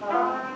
Bye.